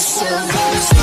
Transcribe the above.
yourself